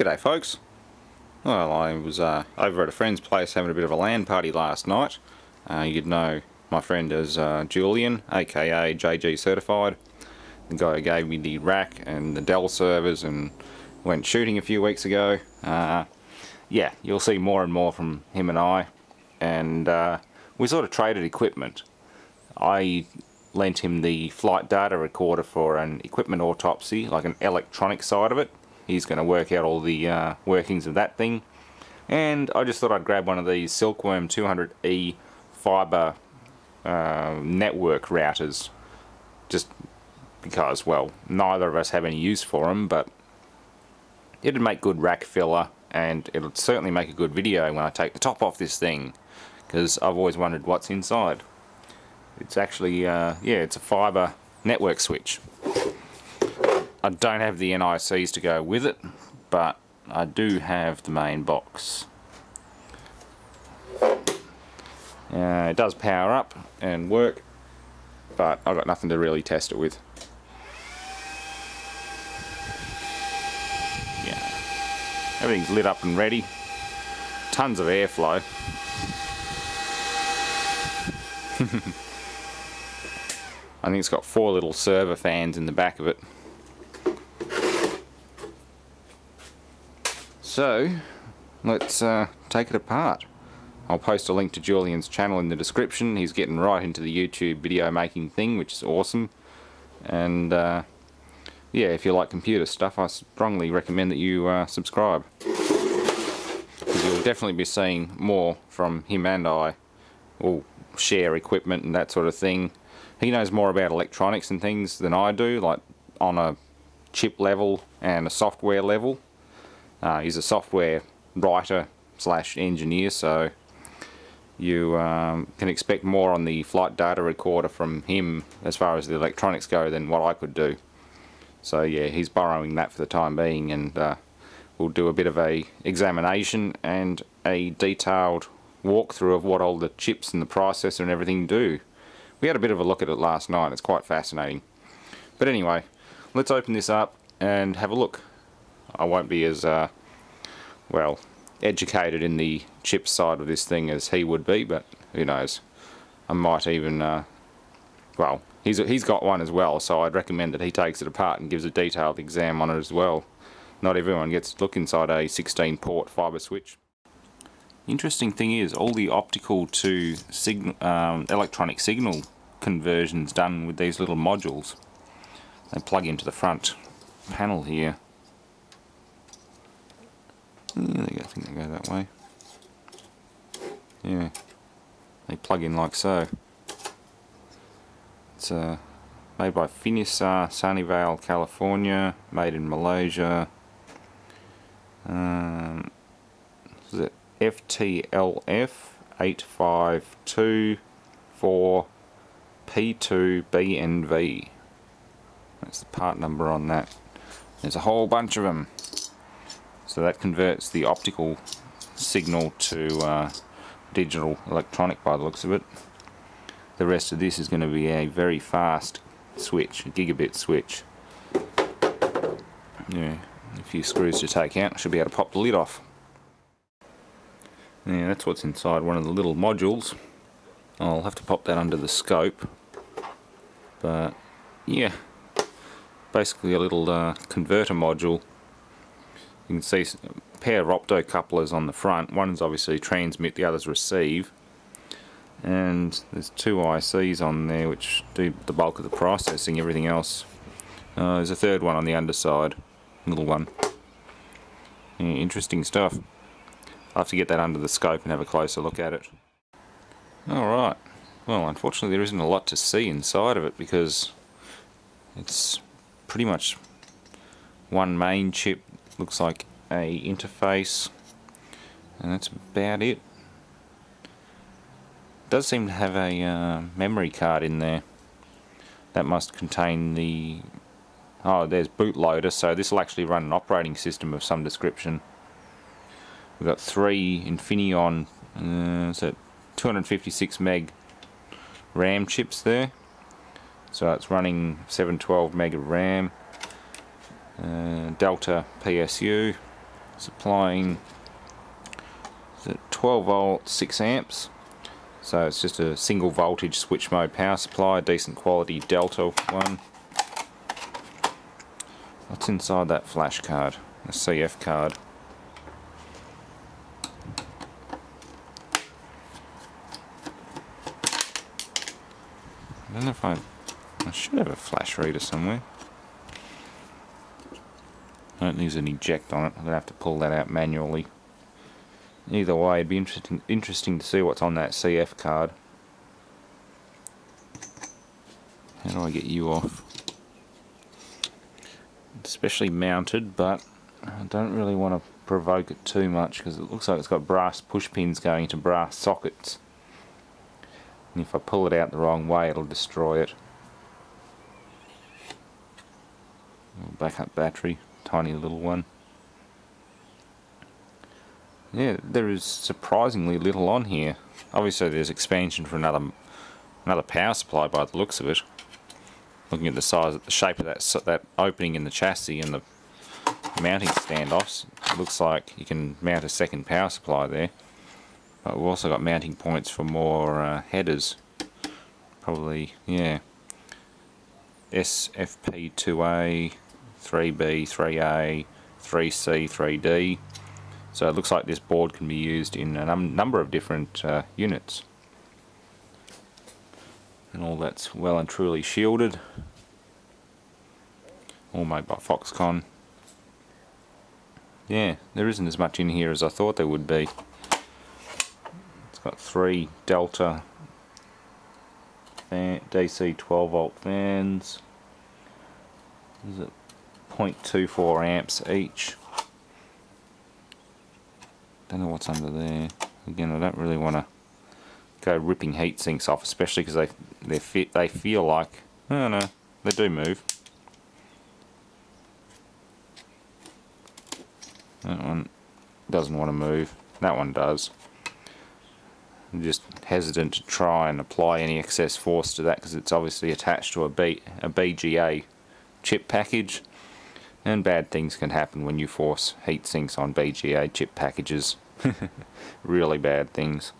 G'day folks. Well, I was uh, over at a friend's place having a bit of a LAN party last night. Uh, you'd know my friend as uh, Julian, aka JG Certified. The guy who gave me the rack and the Dell servers and went shooting a few weeks ago. Uh, yeah, you'll see more and more from him and I. And uh, we sort of traded equipment. I lent him the flight data recorder for an equipment autopsy, like an electronic side of it. He's going to work out all the uh, workings of that thing. And I just thought I'd grab one of these Silkworm 200E fiber uh, network routers. Just because, well, neither of us have any use for them, but it'd make good rack filler and it'll certainly make a good video when I take the top off this thing because I've always wondered what's inside. It's actually, uh, yeah, it's a fiber network switch. I don't have the NICs to go with it, but I do have the main box. Uh, it does power up and work, but I've got nothing to really test it with. Yeah, everything's lit up and ready. Tons of airflow. I think it's got four little server fans in the back of it. So, let's uh, take it apart. I'll post a link to Julian's channel in the description. He's getting right into the YouTube video making thing, which is awesome. And uh, yeah, if you like computer stuff, I strongly recommend that you uh, subscribe. Because you'll definitely be seeing more from him and I. We'll share equipment and that sort of thing he knows more about electronics and things than I do, like on a chip level and a software level. Uh, he's a software writer slash engineer, so you um, can expect more on the flight data recorder from him as far as the electronics go than what I could do. So yeah, he's borrowing that for the time being and uh, we'll do a bit of a examination and a detailed walkthrough of what all the chips and the processor and everything do. We had a bit of a look at it last night, it's quite fascinating. But anyway, let's open this up and have a look. I won't be as, uh, well, educated in the chip side of this thing as he would be, but who knows. I might even, uh, well, he's, he's got one as well, so I'd recommend that he takes it apart and gives a detailed exam on it as well. Not everyone gets to look inside a 16 port fiber switch. Interesting thing is, all the optical to signal, um, electronic signal conversions done with these little modules. They plug into the front panel here. Yeah, I think they go that way. Yeah, they plug in like so. It's uh, made by Finisar, Sunnyvale, California, made in Malaysia. Um, is it FTLF 8524 P2BNV. That's the part number on that. There's a whole bunch of them. So that converts the optical signal to uh, digital electronic by the looks of it. The rest of this is going to be a very fast switch, a gigabit switch. Yeah, a few screws to take out, should be able to pop the lid off. Yeah, that's what's inside one of the little modules. I'll have to pop that under the scope. But, yeah. Basically a little uh, converter module. You can see a pair of optocouplers on the front. One's obviously transmit, the other's receive. And there's two ICs on there which do the bulk of the processing, everything else. Uh, there's a third one on the underside, little one. Yeah, interesting stuff. I'll have to get that under the scope and have a closer look at it. Alright, well unfortunately there isn't a lot to see inside of it because it's pretty much one main chip, looks like a interface and that's about it. does seem to have a uh, memory card in there. That must contain the... Oh, there's bootloader, so this will actually run an operating system of some description. We've got three Infineon, uh, so 256 meg RAM chips there. So it's running 712 meg of RAM. Uh, Delta PSU, supplying 12 volt 6 amps. So it's just a single voltage switch mode power supply decent quality delta one. What's inside that flash card a CF card? I don't know if I I should have a flash reader somewhere I don't think there's an eject on it. I'm going to have to pull that out manually. Either way, it'd be interesting, interesting to see what's on that CF card. How do I get you off? Especially mounted, but I don't really want to provoke it too much because it looks like it's got brass push pins going into brass sockets. And if I pull it out the wrong way, it'll destroy it. Backup battery tiny little one. Yeah, there is surprisingly little on here. Obviously there's expansion for another another power supply by the looks of it. Looking at the size, the shape of that that opening in the chassis and the mounting standoffs, it looks like you can mount a second power supply there. But we've also got mounting points for more uh, headers. Probably, yeah. SFP2A, 3B, 3A, 3C, 3D. So it looks like this board can be used in a num number of different uh, units. And all that's well and truly shielded. All made by Foxconn. Yeah, there isn't as much in here as I thought there would be. It's got three Delta DC 12 volt fans. Is it 0.24 amps each. Don't know what's under there. Again, I don't really want to go ripping heat sinks off, especially because they they fit they feel like I don't know they do move. That one doesn't want to move. That one does. I'm just hesitant to try and apply any excess force to that because it's obviously attached to a, B, a BGA chip package and bad things can happen when you force heat sinks on BGA chip packages. really bad things.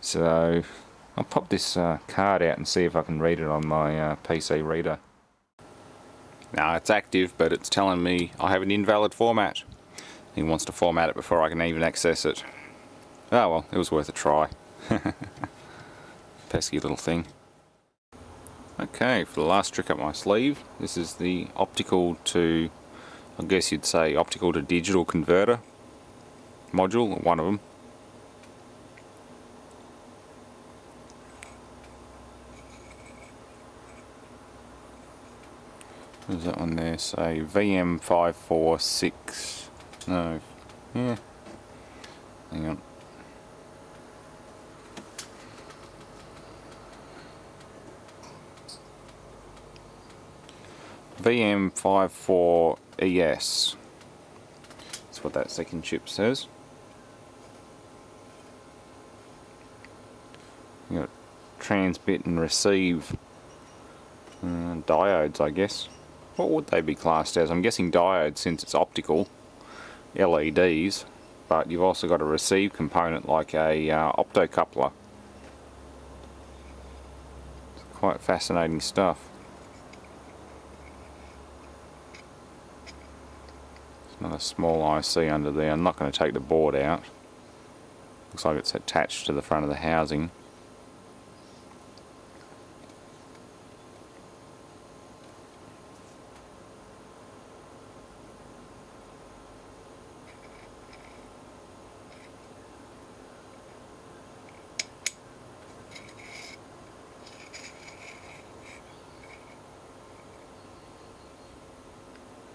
So I'll pop this uh, card out and see if I can read it on my uh, PC reader. Now it's active but it's telling me I have an invalid format. He wants to format it before I can even access it. Oh well, it was worth a try. Pesky little thing. Okay, for the last trick up my sleeve, this is the optical to, I guess you'd say optical to digital converter module, one of them. There's that one there? Say VM546, no, yeah, hang on. VM54ES. That's what that second chip says. You got transmit and receive uh, diodes, I guess. What would they be classed as? I'm guessing diodes since it's optical, LEDs, but you've also got a receive component like a uh, optocoupler. It's quite fascinating stuff. Another small IC under there. I'm not going to take the board out. Looks like it's attached to the front of the housing.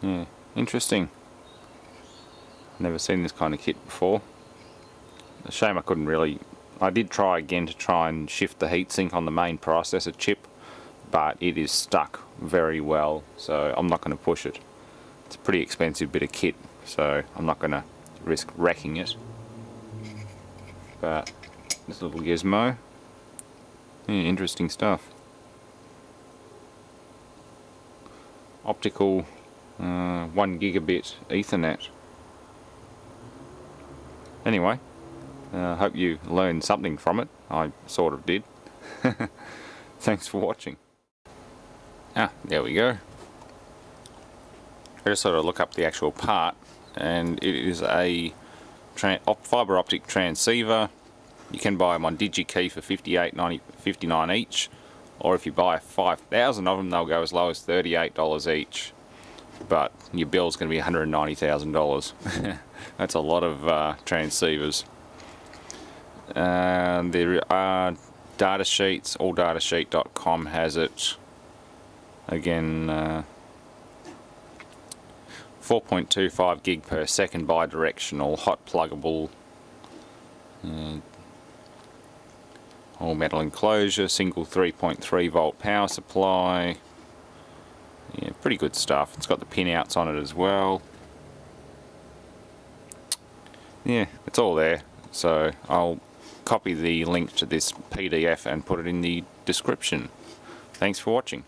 Yeah, interesting. Never seen this kind of kit before. A shame I couldn't really... I did try again to try and shift the heatsink on the main processor chip, but it is stuck very well, so I'm not going to push it. It's a pretty expensive bit of kit, so I'm not going to risk wrecking it. But this little gizmo, yeah, interesting stuff. Optical uh, 1 gigabit Ethernet anyway, I uh, hope you learned something from it. I sort of did. Thanks for watching. Ah, there we go. I just sort of look up the actual part and it is a op fibre optic transceiver. You can buy them on DigiKey for 58 59 each or if you buy 5,000 of them they'll go as low as $38 each but your bill's going to be $190,000 that's a lot of uh, transceivers. Uh, there are data sheets alldatasheet.com has it. Again uh, 4.25 gig per second bidirectional hot pluggable uh, all metal enclosure single 3.3 volt power supply pretty good stuff. It's got the pin outs on it as well. Yeah it's all there. So I'll copy the link to this PDF and put it in the description. Thanks for watching